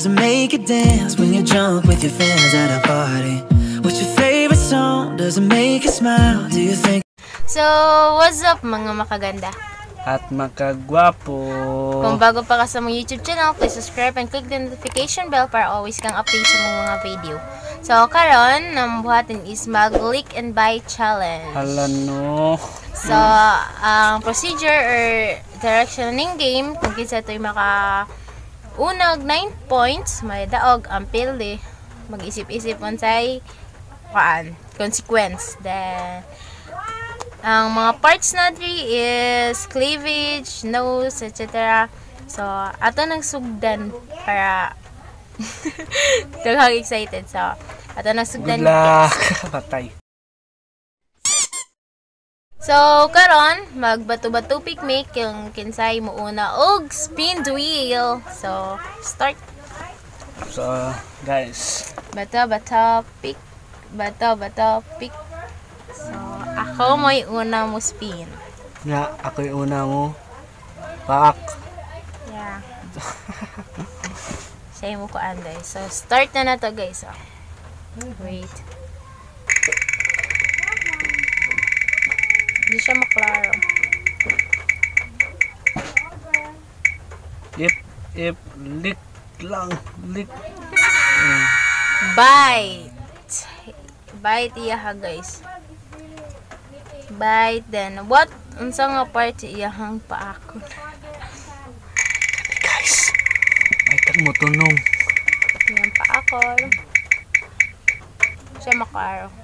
Does it make you dance when you're drunk with your friends at a party? What's your favorite song? Does it make you smile? Do you think So, what's up mga makaganda? At makagwapo. Kung bago pa ka sa mong YouTube channel, please subscribe and click the notification bell para always kang update sa mga, mga video. So, karon ang buhatin is mag-lick and buy challenge. Hala no. So, ang procedure or direction ng game, kung kinsa ito'y maka unag 9 points, may daog ang pili. Mag-isip-isip unsay kuan, consequence. Then, ang mga parts na diri is cleavage, nose, etc. So, ato nang sugdan para kaghang excited. So, ato nang sugdan. Good luck. Patay. So, karon magbato-bato picnic yung kinsay mo una og spin the wheel. So, start. So, guys. Bato, bato, pick. Bato, bato, pick. So, ako mo yung una mo spin. Nga, ako yung una mo. Paak. Yeah. Siya mo ko anday. So, start na na to guys. Oh. Wait. Hindi siya maklaro. Ip, ip, lick lang. Lick. Bite. Bite iya ha guys. Bite then what unsa nga part iyahang paako. Guys. May tag mo tunong. Yan paako. Siya makaro.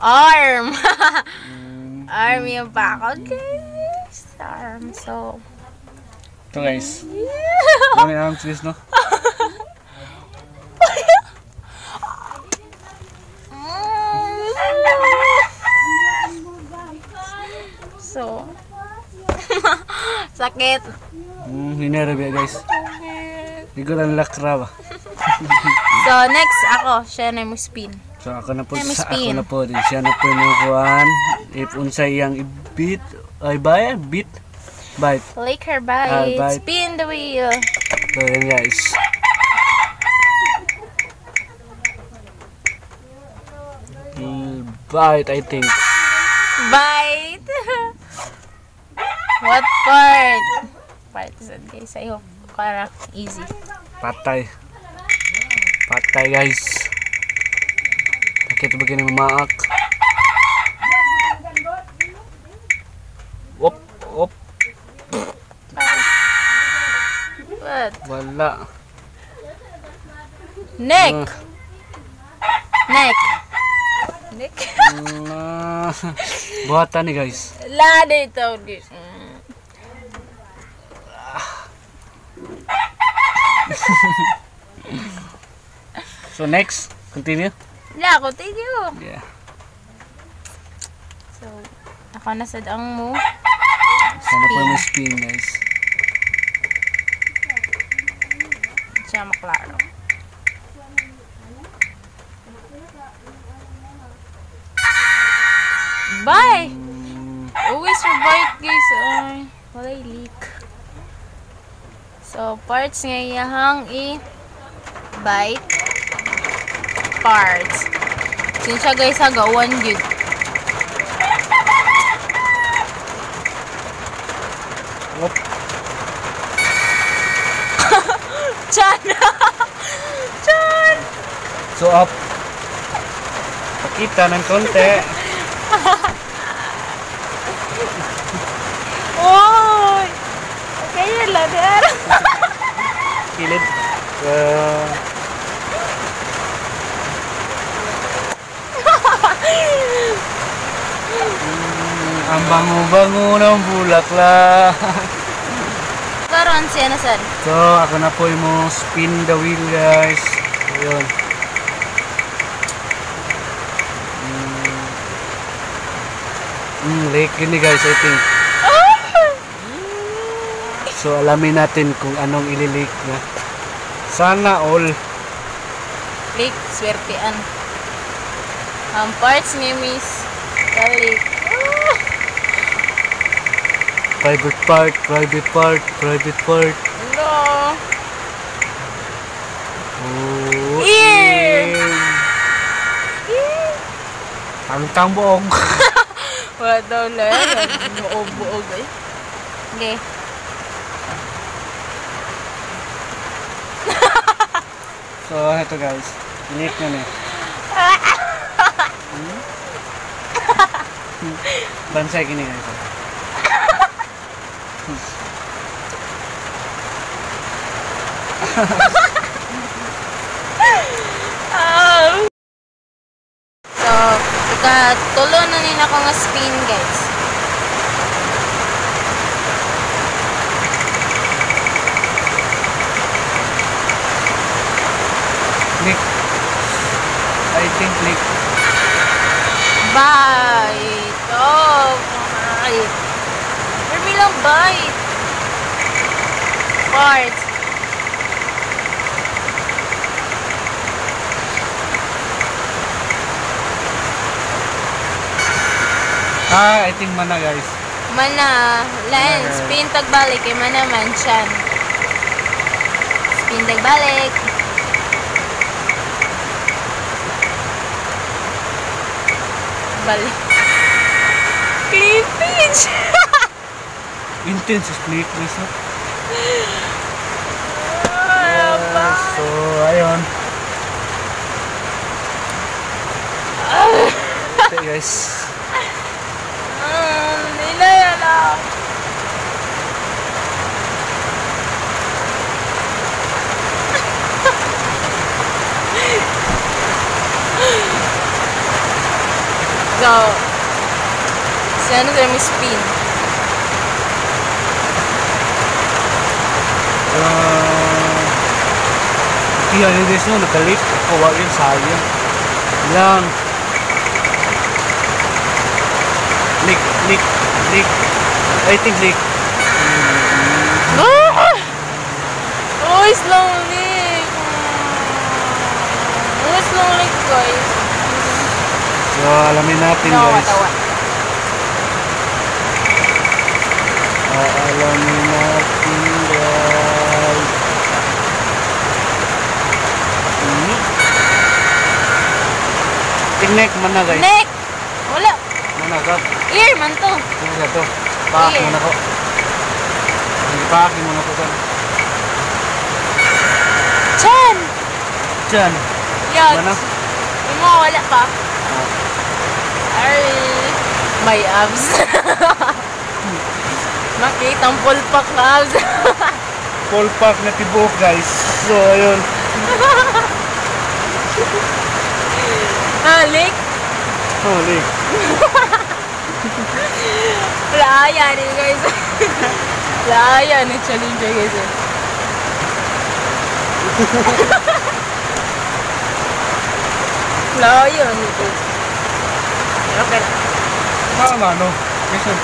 Arm. Arm yung paako guys. Arm. So, Ito guys. Ano yung arms guys no? so, sakit. Hinarap ya guys. Hindi ko lang lakra ba. So, next ako. Siya na yung spin. So ako na po, sa, ako na po din. Siya na po yung kuhan. If unsay yang ibit, ay ba Bit? Bite. Her bite. Ah, bite. Spin the wheel. So yan guys. Bite, I think. Bite. What part? Part is it, guys. I hope para easy. Patay. Patay guys. Bakit ba ganun maak? Op, op, What? wala. Neck. Ah. Neck. Neck. Ah, buhatan ni guys. La dito, guys. Mm. So next, continue. La, continue. Yeah. So, ako na sa daang mo. Sana po yung spin guys. Siya maklaro. Bye! Always your bite, guys. Ay, walay leak. So, parts nga iyahang i-bite. Parts. Siya guys, hagawan yun. Chan! Chan! So up. Pakita ng konti. Oy! Kaya lang, der. Kilid. Uh, mm, ang bango-bango ng bulaklak. Karon siya na sir. so, ako na po yung mo spin the wheel guys. Ayun. Mm, mm, lake yun ni guys, I think. So, alamin natin kung anong ililik na. Sana all. Click, swertean. Ang parts ni Miss Kalik. Private part, private part, private part. No. Oh, Ear! Ang tambong. Wala daw na yan. Buog-buog eh. Okay. So, ito guys. Init na na. Hmm? Bansay kini guys. So, ikatulo na nila ko nga spin, guys. Nick. I think Nick. Bite! Oh, bite! Dami lang bite! Parts. Ah, I think mana guys. Mana, lan, Okay. spin tagbalik, kay mana man siyan. Spin tagbalik. Balik. Cleavage! Intense split guys. no? Ah, Yes, so, ayun. Okay guys. Mm, nila yan ah. So, sana tayo may spin. Uh, Iya, ini guys no, nakalip. Oh, wag yun, sayang. Lang. Lick, lick, lick. I think lick. Ah! Oh, it's lonely. Oh, it's lonely, guys. So, alamin natin No, guys. watawa. Uh, alamin natin guys. Hmm. Tingnek mana guys? Nick! Wala. Mana ka? Ear man to. Ano na to? Paak Sige. muna ko. Paaki muna ko kan. Chan! Diyan. Yag. Mana? Yung mga wala pa. Ay, may abs. Makita ang full pack na abs. Full pack na tibok guys. So, ayun. Halik. Holy. Laya ni guys. Laya ni challenge guys. Laya ni guys. Okay na. Tama ano? Listen.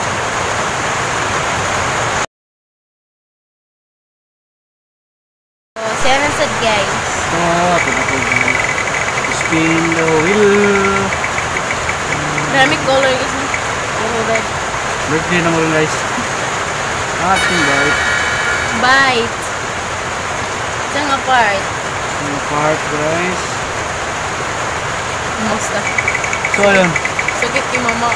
So, seven sad guys. Ah, guys. Spin the wheel. Marami color guys. Puro red. Birthday na mo guys. Ating bite. Bite. Isang apart. Yung part guys. Kumusta? So, ayun. Sakit kay mama.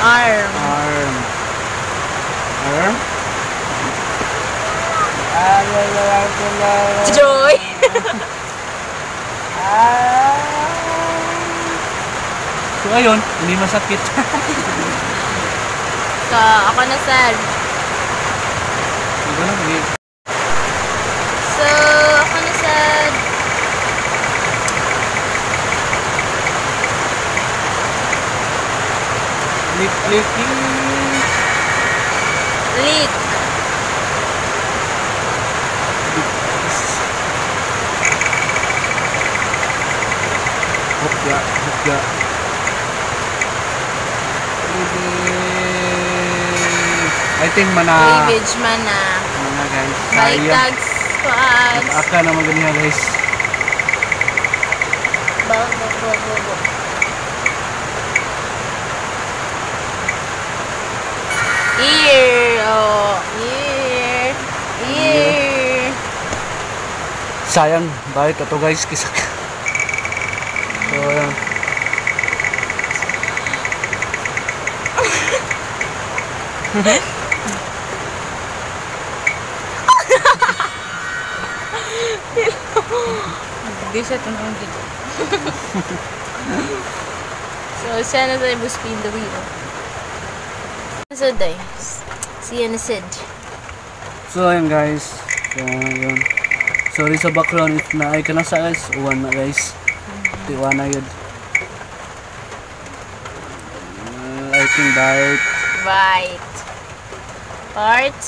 Arm. Arm. Arm? La, la. Joy. So, ayun. Hindi masakit. So, ako na sad. Ito lang. I think mana cleavage mana. mana guys? Bike tags squads. Aka na magani guys. Bo bo bo bo, bo. ear. Oh ear. Ear. Sayang bait ato guys kisak so ayan. Hindi siya tunong dito. so, siya na tayo must spin the wheel. So, day. See you in the Sid. So, ayan guys. Kaya, yun. Sorry sa background if na ay ka na sa guys. Uwan na guys. Tiwa na yun. Uh, I think bite. Right. Part.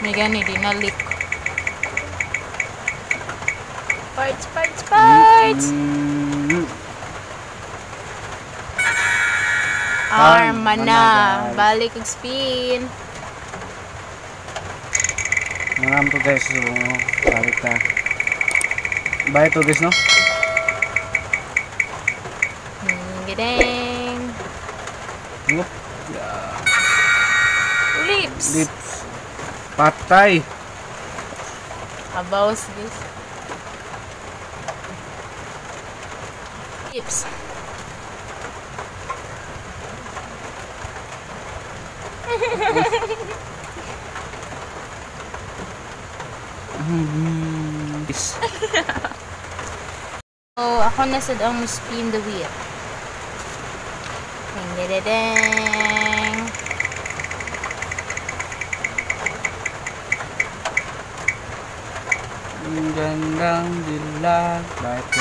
May gani, di nalik. Parts, parts, parts! Mm, Arm, Arm, mana. mana, guys. Balik og spin. Manam to guys. So, balik ka. Bye to guys no? Hmm, Gideng. Yup. Lips. Lips. Patay. Abaws this. Lips. Mm, Yes. So, ako na sad ang spin the wheel. Ding, ding, ding, ding. Ang gandang dilag. Bye to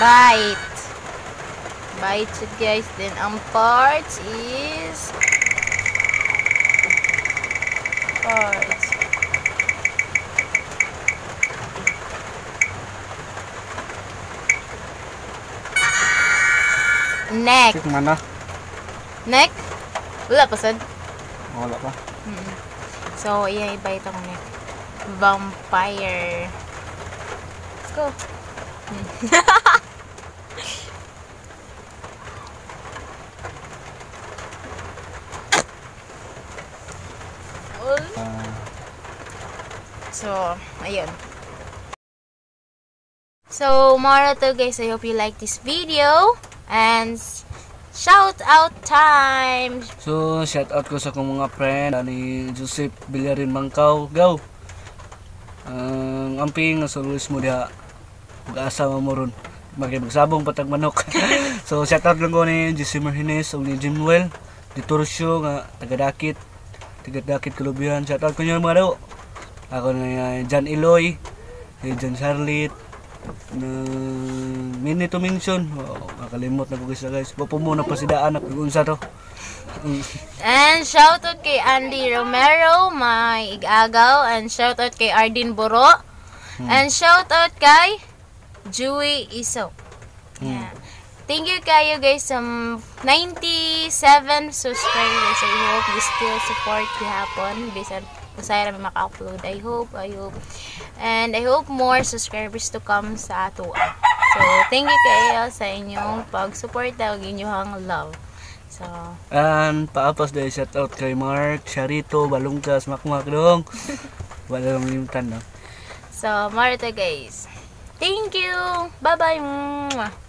Bite. Bite siya guys. Then, ang parts is... Parts. Neck. Check mana? Neck? Wala pa sad. Wala pa. Mm. So, iya iba itong neck. Vampire. Let's go. Ah, So, ayun. So, more to guys. I hope you like this video. And shout out time. So, shout out ko sa akong mga friend ani Joseph Villarin Mangkaw. Go. Ang amping nga sululis mo diha. Mag-asa mo ron. Magay magsabong patag manok. so, shout out lang ko ni Jesse Martinez o ni Jimwell. Di Turcio nga taga-dakit. Taga-dakit kalubihan. Shout out ko niyo mga daw. Ako na uh, John Eloy. John Charlotte. Na mini to mention. Oh, makalimot na ko guys guys. Bapo muna pa si daan at unsa to. And shout out kay Andy Romero, my igagaw. And shout out kay Ardin Buro. And shout out kay Jui Iso. Yeah. Thank you kayo guys sa 97 subscribers. I hope you still support hapon. Bisan usay ra maka-upload. I hope, I hope. And I hope more subscribers to come sa ato. So, thank you kayo sa inyong pag-support ug inyong love. So, And paapas dahil shout out kay Mark, Charito, Balungkas, Makmak dong. Wala lang yung no? So, Marta guys. Thank you. Bye-bye.